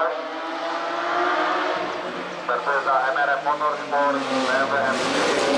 Park. Cerveza MRF Motorsport BMW